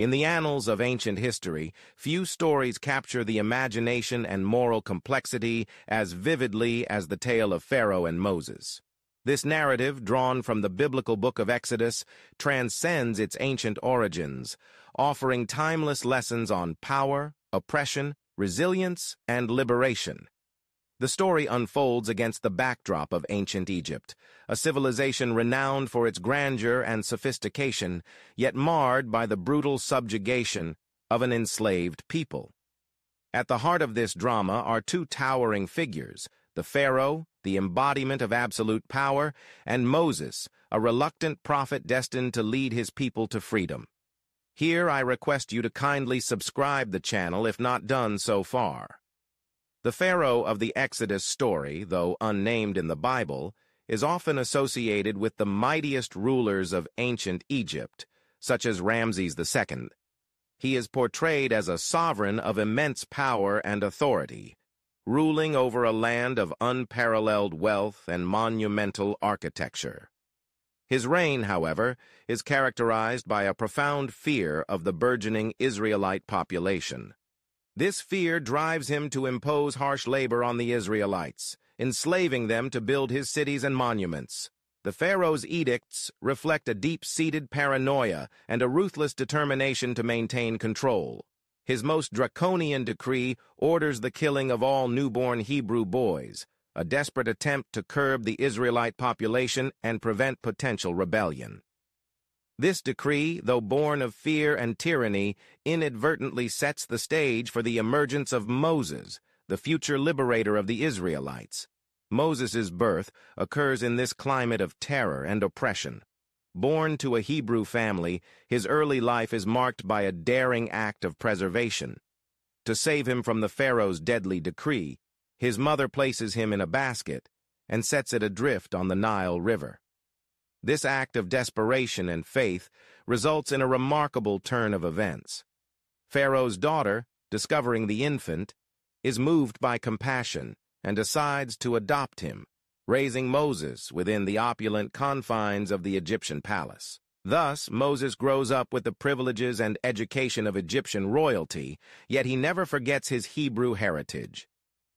In the annals of ancient history, few stories capture the imagination and moral complexity as vividly as the tale of Pharaoh and Moses. This narrative, drawn from the biblical book of Exodus, transcends its ancient origins, offering timeless lessons on power, oppression, resilience, and liberation. The story unfolds against the backdrop of ancient Egypt, a civilization renowned for its grandeur and sophistication, yet marred by the brutal subjugation of an enslaved people. At the heart of this drama are two towering figures, the Pharaoh, the embodiment of absolute power, and Moses, a reluctant prophet destined to lead his people to freedom. Here I request you to kindly subscribe the channel if not done so far. The Pharaoh of the Exodus story, though unnamed in the Bible, is often associated with the mightiest rulers of ancient Egypt, such as Ramses II. He is portrayed as a sovereign of immense power and authority, ruling over a land of unparalleled wealth and monumental architecture. His reign, however, is characterized by a profound fear of the burgeoning Israelite population. This fear drives him to impose harsh labor on the Israelites, enslaving them to build his cities and monuments. The Pharaoh's edicts reflect a deep-seated paranoia and a ruthless determination to maintain control. His most draconian decree orders the killing of all newborn Hebrew boys, a desperate attempt to curb the Israelite population and prevent potential rebellion. This decree, though born of fear and tyranny, inadvertently sets the stage for the emergence of Moses, the future liberator of the Israelites. Moses' birth occurs in this climate of terror and oppression. Born to a Hebrew family, his early life is marked by a daring act of preservation. To save him from the Pharaoh's deadly decree, his mother places him in a basket and sets it adrift on the Nile River. This act of desperation and faith results in a remarkable turn of events. Pharaoh's daughter, discovering the infant, is moved by compassion and decides to adopt him, raising Moses within the opulent confines of the Egyptian palace. Thus, Moses grows up with the privileges and education of Egyptian royalty, yet he never forgets his Hebrew heritage.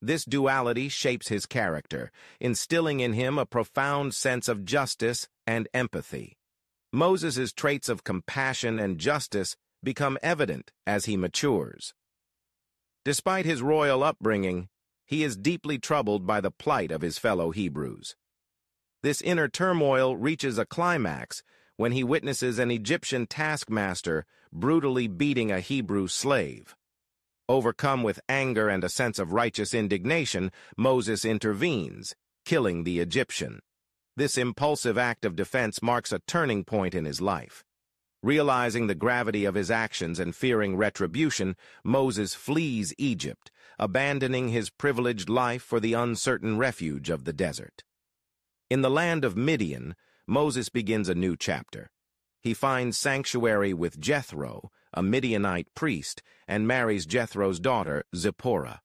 This duality shapes his character, instilling in him a profound sense of justice and empathy. Moses' traits of compassion and justice become evident as he matures. Despite his royal upbringing, he is deeply troubled by the plight of his fellow Hebrews. This inner turmoil reaches a climax when he witnesses an Egyptian taskmaster brutally beating a Hebrew slave. Overcome with anger and a sense of righteous indignation, Moses intervenes, killing the Egyptian. This impulsive act of defense marks a turning point in his life. Realizing the gravity of his actions and fearing retribution, Moses flees Egypt, abandoning his privileged life for the uncertain refuge of the desert. In the land of Midian, Moses begins a new chapter. He finds sanctuary with Jethro, a Midianite priest, and marries Jethro's daughter, Zipporah.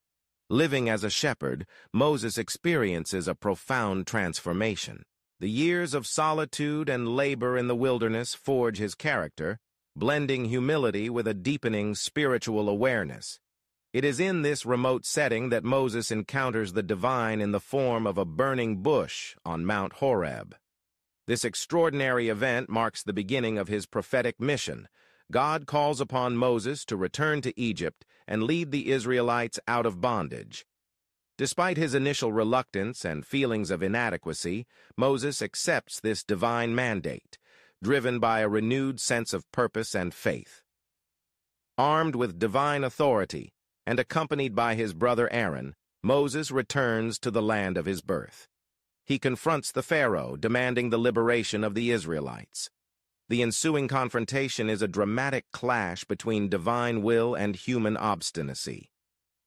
Living as a shepherd, Moses experiences a profound transformation. The years of solitude and labor in the wilderness forge his character, blending humility with a deepening spiritual awareness. It is in this remote setting that Moses encounters the divine in the form of a burning bush on Mount Horeb. This extraordinary event marks the beginning of his prophetic mission, God calls upon Moses to return to Egypt and lead the Israelites out of bondage. Despite his initial reluctance and feelings of inadequacy, Moses accepts this divine mandate, driven by a renewed sense of purpose and faith. Armed with divine authority and accompanied by his brother Aaron, Moses returns to the land of his birth. He confronts the Pharaoh, demanding the liberation of the Israelites. The ensuing confrontation is a dramatic clash between divine will and human obstinacy.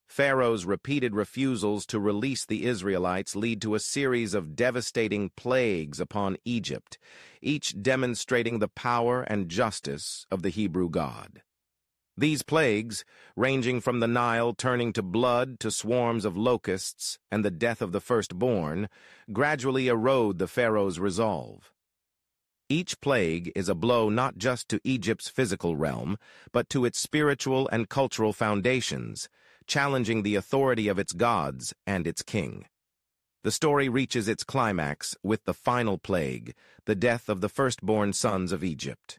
Pharaoh's repeated refusals to release the Israelites lead to a series of devastating plagues upon Egypt, each demonstrating the power and justice of the Hebrew God. These plagues, ranging from the Nile turning to blood to swarms of locusts and the death of the firstborn, gradually erode the Pharaoh's resolve. Each plague is a blow not just to Egypt's physical realm, but to its spiritual and cultural foundations, challenging the authority of its gods and its king. The story reaches its climax with the final plague, the death of the firstborn sons of Egypt.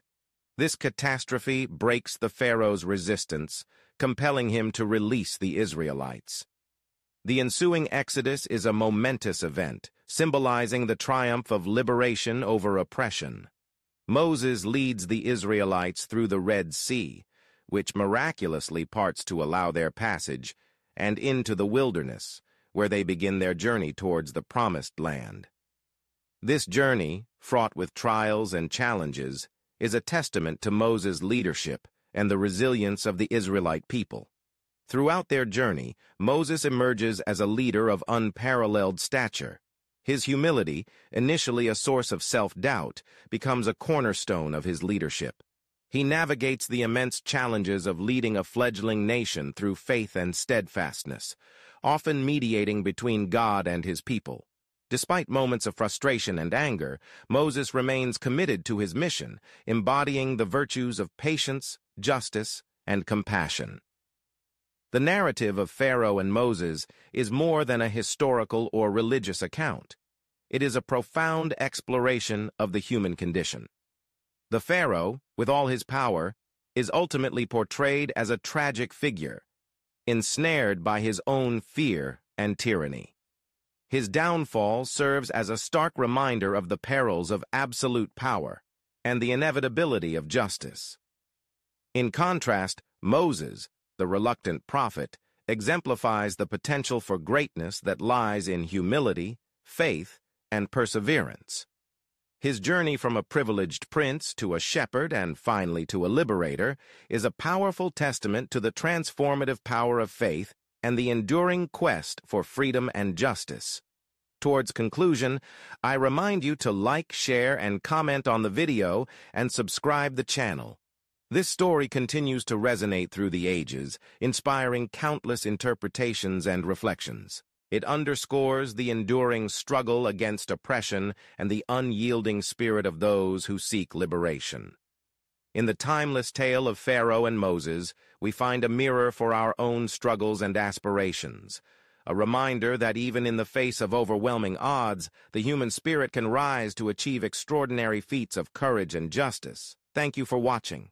This catastrophe breaks the Pharaoh's resistance, compelling him to release the Israelites. The ensuing exodus is a momentous event, symbolizing the triumph of liberation over oppression. Moses leads the Israelites through the Red Sea, which miraculously parts to allow their passage, and into the wilderness, where they begin their journey towards the Promised Land. This journey, fraught with trials and challenges, is a testament to Moses' leadership and the resilience of the Israelite people. Throughout their journey, Moses emerges as a leader of unparalleled stature. His humility, initially a source of self-doubt, becomes a cornerstone of his leadership. He navigates the immense challenges of leading a fledgling nation through faith and steadfastness, often mediating between God and his people. Despite moments of frustration and anger, Moses remains committed to his mission, embodying the virtues of patience, justice, and compassion. The narrative of Pharaoh and Moses is more than a historical or religious account. It is a profound exploration of the human condition. The Pharaoh, with all his power, is ultimately portrayed as a tragic figure, ensnared by his own fear and tyranny. His downfall serves as a stark reminder of the perils of absolute power and the inevitability of justice. In contrast, Moses, the reluctant prophet, exemplifies the potential for greatness that lies in humility, faith, and perseverance. His journey from a privileged prince to a shepherd and finally to a liberator is a powerful testament to the transformative power of faith and the enduring quest for freedom and justice. Towards conclusion, I remind you to like, share, and comment on the video and subscribe the channel. This story continues to resonate through the ages, inspiring countless interpretations and reflections. It underscores the enduring struggle against oppression and the unyielding spirit of those who seek liberation. In the timeless tale of Pharaoh and Moses, we find a mirror for our own struggles and aspirations, a reminder that even in the face of overwhelming odds, the human spirit can rise to achieve extraordinary feats of courage and justice. Thank you for watching.